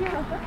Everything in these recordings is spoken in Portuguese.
Sure.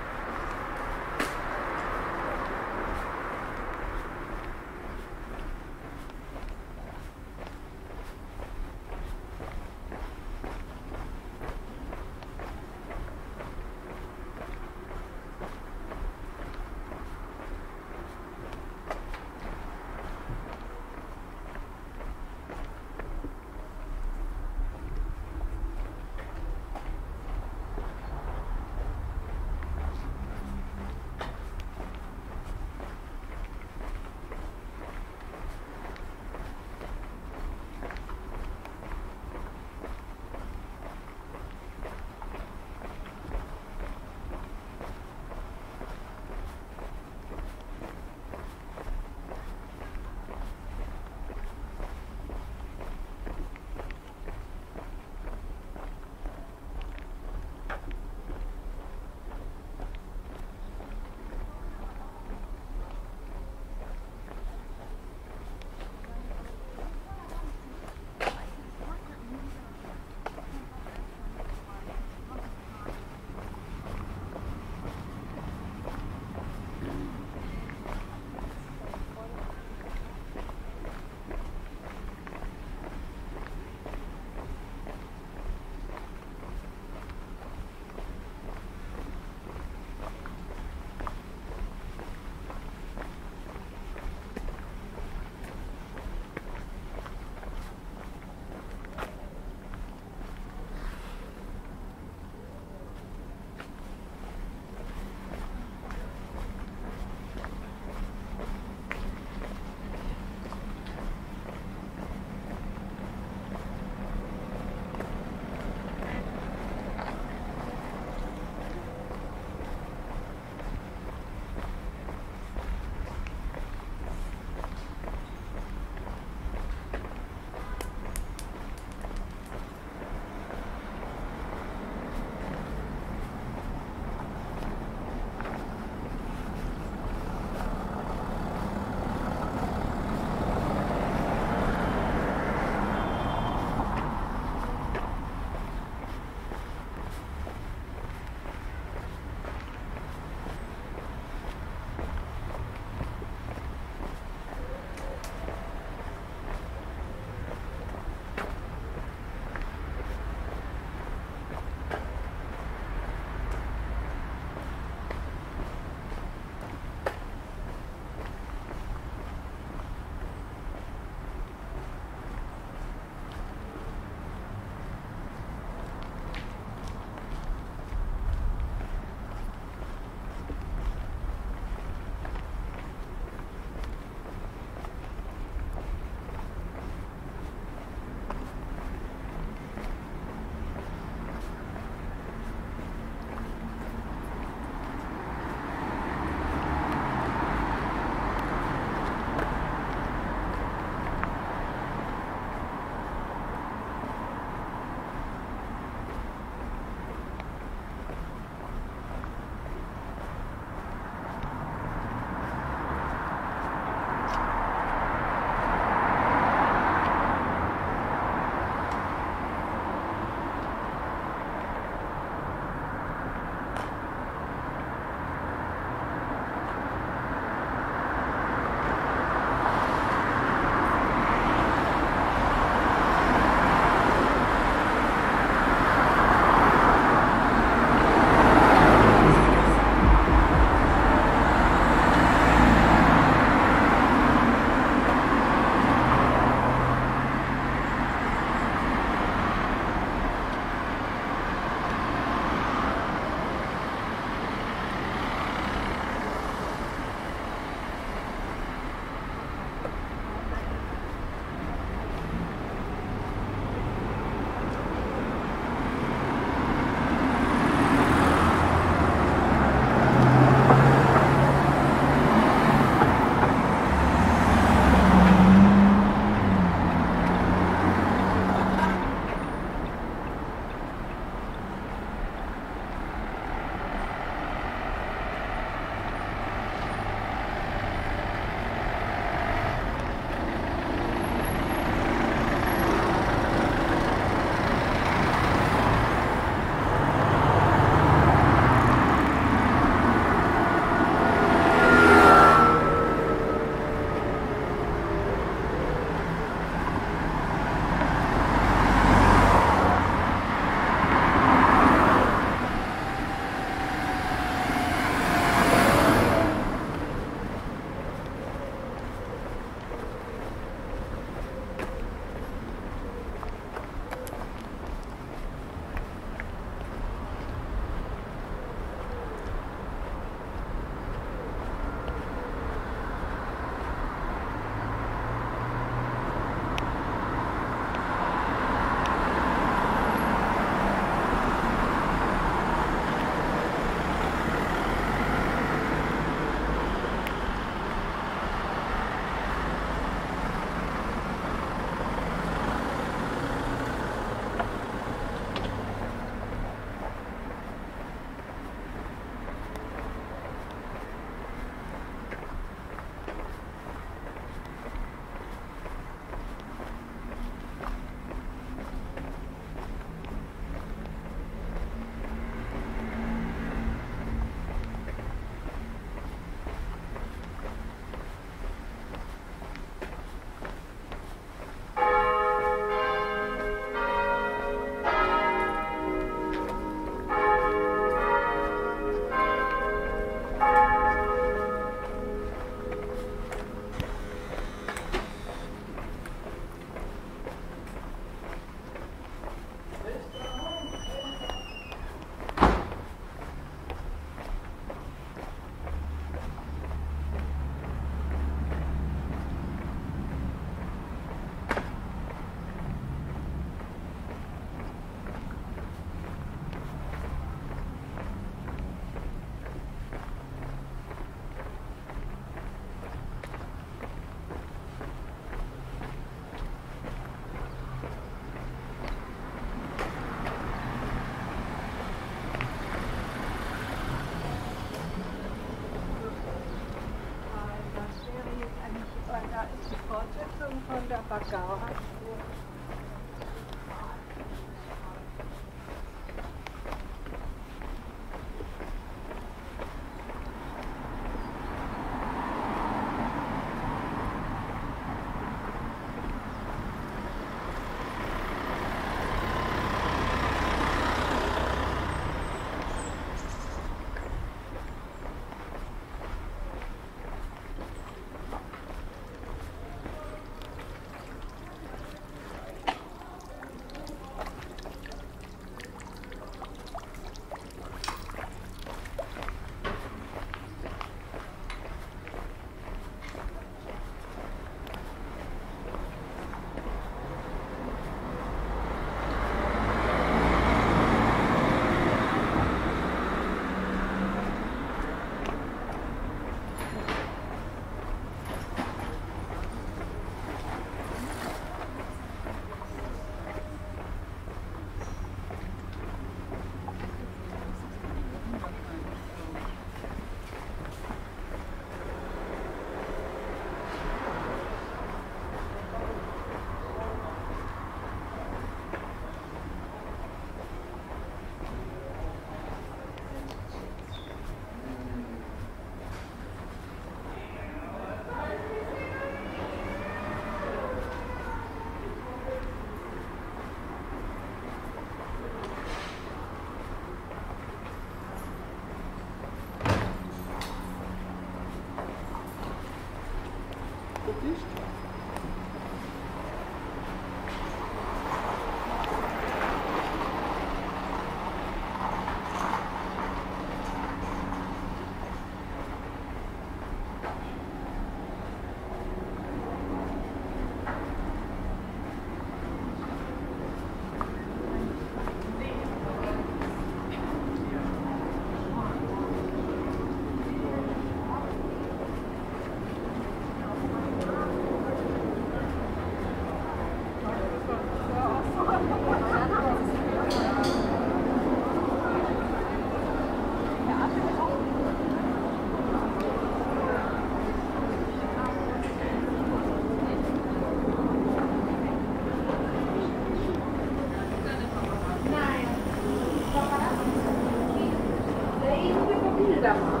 программа.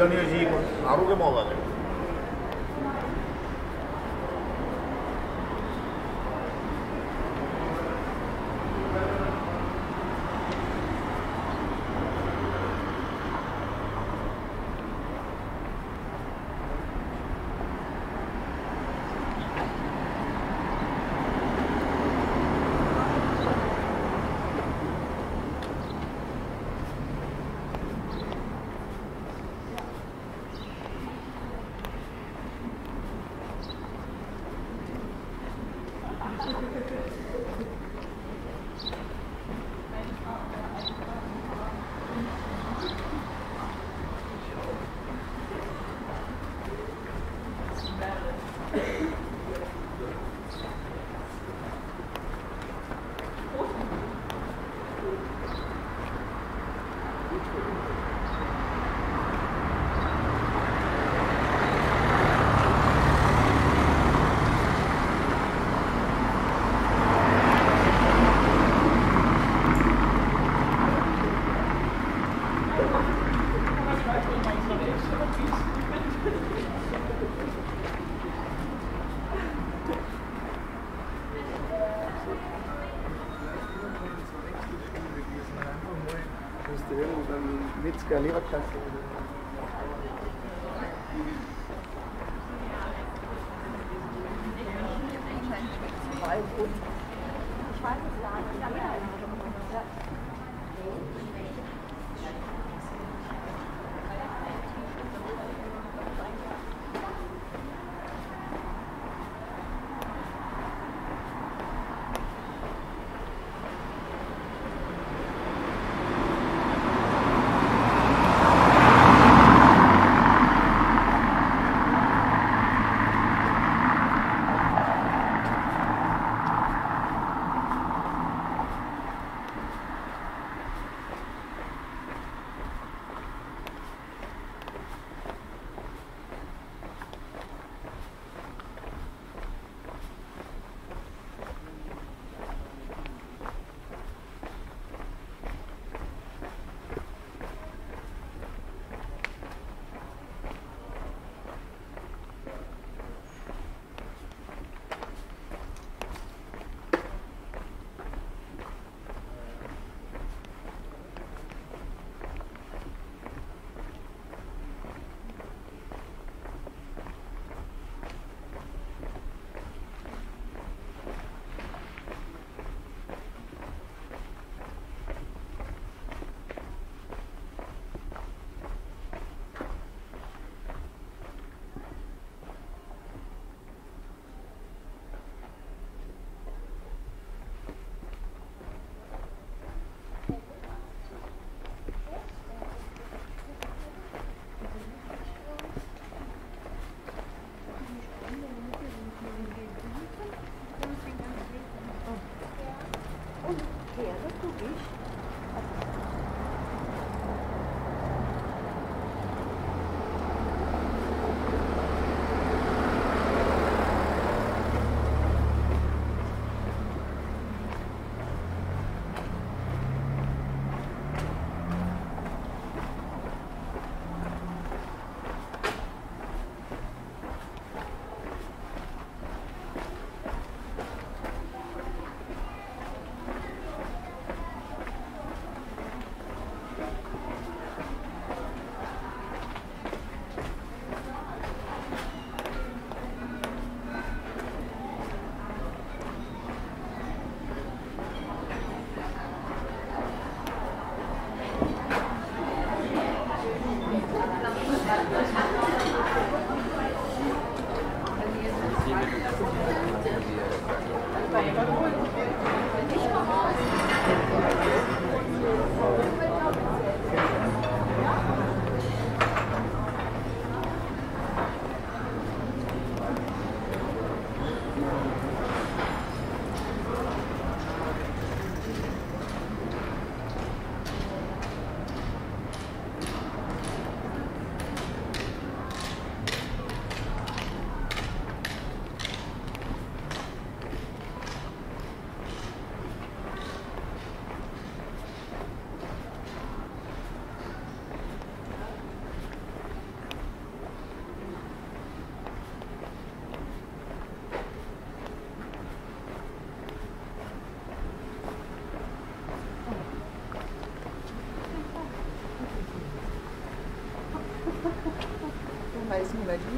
Daniel is hier. Haru ke mola ne? Estreamos Metzger Leberkasse. Ich do. Berlins. Vielen